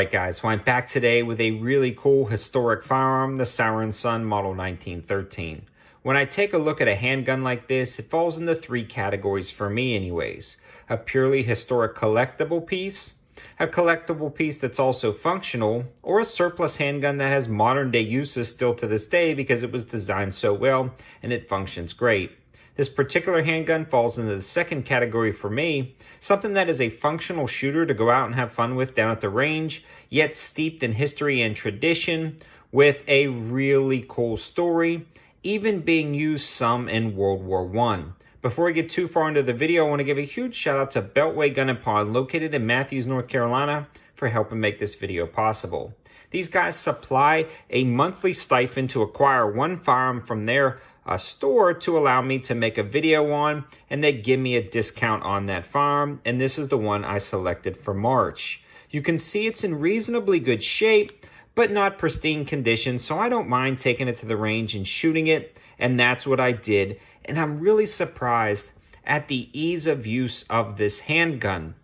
Alright guys, well I'm back today with a really cool historic firearm, the Sauer & Sohn Model 1913. When I take a look at a handgun like this, it falls into three categories for me anyways. A purely historic collectible piece, a collectible piece that's also functional, or a surplus handgun that has modern day uses still to this day because it was designed so well and it functions great. This particular handgun falls into the second category for me, something that is a functional shooter to go out and have fun with down at the range, yet steeped in history and tradition, with a really cool story, even being used some in World War One. Before we get too far into the video, I want to give a huge shout out to Beltway Gun and Pawn, located in Matthews, North Carolina, for helping make this video possible. These guys supply a monthly stipend to acquire one firearm from their uh, store to allow me to make a video on, and they give me a discount on that firearm, and this is the one I selected for March. You can see it's in reasonably good shape, but not pristine condition, so I don't mind taking it to the range and shooting it, and that's what I did, and I'm really surprised at the ease of use of this handgun.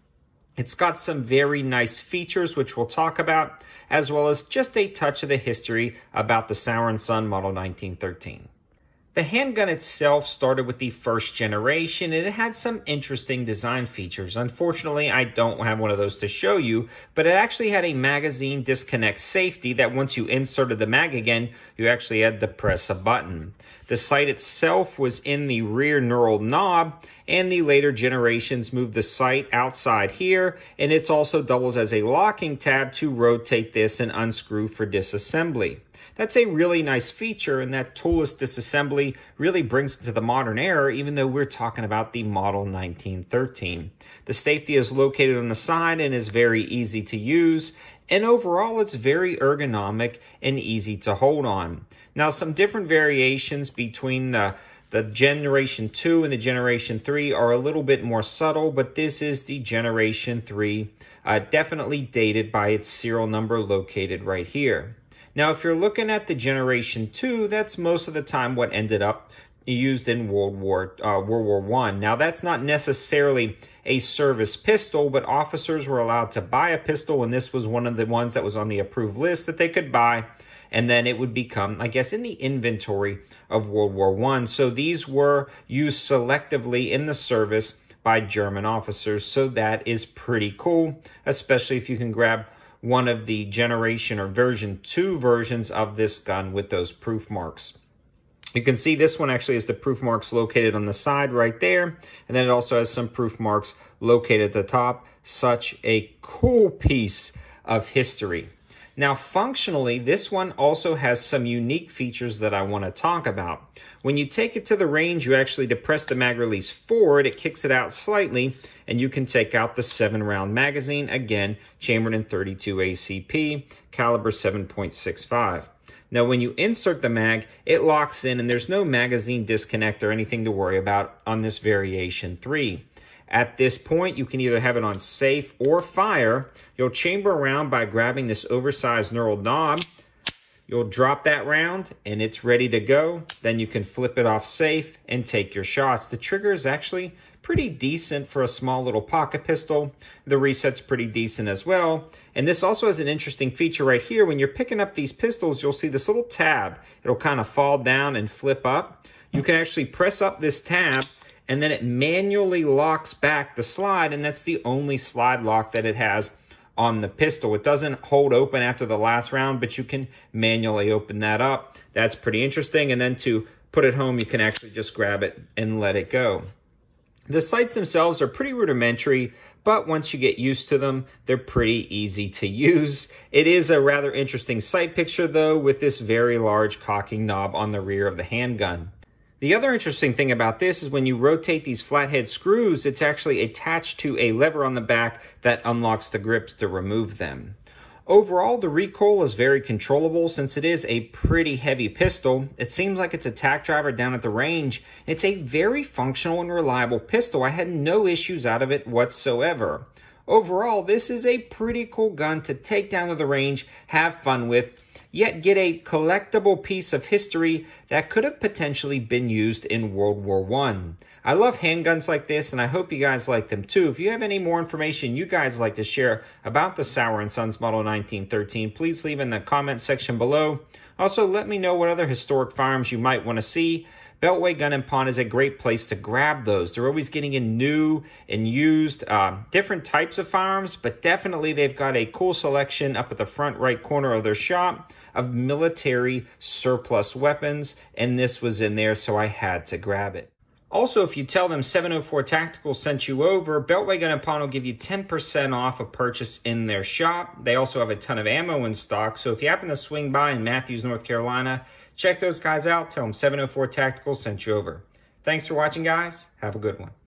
It's got some very nice features, which we'll talk about, as well as just a touch of the history about the Sauer & Sohn Model 1913. The handgun itself started with the first generation and it had some interesting design features. Unfortunately, I don't have one of those to show you, but it actually had a magazine disconnect safety that once you inserted the mag again, you actually had to press a button. The sight itself was in the rear knurled knob and the later generations moved the sight outside here and it also doubles as a locking tab to rotate this and unscrew for disassembly. That's a really nice feature, and that toolless disassembly really brings it to the modern era, even though we're talking about the Model 1913. The safety is located on the side and is very easy to use, and overall it's very ergonomic and easy to hold on. Now, some different variations between the the Generation 2 and the Generation 3 are a little bit more subtle, but this is the Generation 3, uh, definitely dated by its serial number located right here. Now, if you're looking at the Generation 2, that's most of the time what ended up used in World War uh, World War One. Now, that's not necessarily a service pistol, but officers were allowed to buy a pistol, and this was one of the ones that was on the approved list that they could buy, and then it would become, I guess, in the inventory of World War One. So these were used selectively in the service by German officers. So that is pretty cool, especially if you can grab one of the generation or version 2 versions of this gun with those proof marks. You can see this one actually has the proof marks located on the side right there. And then it also has some proof marks located at the top. Such a cool piece of history. Now, functionally, this one also has some unique features that I want to talk about. When you take it to the range, you actually depress the mag release forward, it kicks it out slightly, and you can take out the 7-round magazine, again, chambered in 32 ACP, caliber 7.65. Now, when you insert the mag, it locks in, and there's no magazine disconnect or anything to worry about on this Variation 3. At this point, you can either have it on safe or fire. You'll chamber around by grabbing this oversized knurled knob. You'll drop that round and it's ready to go. Then you can flip it off safe and take your shots. The trigger is actually pretty decent for a small little pocket pistol. The reset's pretty decent as well. And this also has an interesting feature right here. When you're picking up these pistols, you'll see this little tab. It'll kind of fall down and flip up. You can actually press up this tab and then it manually locks back the slide, and that's the only slide lock that it has on the pistol. It doesn't hold open after the last round, but you can manually open that up. That's pretty interesting. And then to put it home, you can actually just grab it and let it go. The sights themselves are pretty rudimentary, but once you get used to them, they're pretty easy to use. It is a rather interesting sight picture though, with this very large cocking knob on the rear of the handgun. The other interesting thing about this is when you rotate these flathead screws, it's actually attached to a lever on the back that unlocks the grips to remove them. Overall, the recoil is very controllable since it is a pretty heavy pistol. It seems like it's a tack driver down at the range. It's a very functional and reliable pistol. I had no issues out of it whatsoever. Overall, this is a pretty cool gun to take down to the range, have fun with, yet get a collectible piece of history that could have potentially been used in World War One. I. I love handguns like this, and I hope you guys like them too. If you have any more information you guys like to share about the Sauer & Sohns Model 1913, please leave in the comment section below. Also, let me know what other historic firearms you might want to see. Beltway Gun and Pawn is a great place to grab those. They're always getting in new and used, uh, different types of firearms, but definitely they've got a cool selection up at the front right corner of their shop of military surplus weapons, and this was in there, so I had to grab it. Also, if you tell them 704 Tactical sent you over, Beltway Gun and Pawn will give you 10% off a purchase in their shop. They also have a ton of ammo in stock, so if you happen to swing by in Matthews, North Carolina, check those guys out. Tell them 704 Tactical sent you over. Thanks for watching, guys. Have a good one.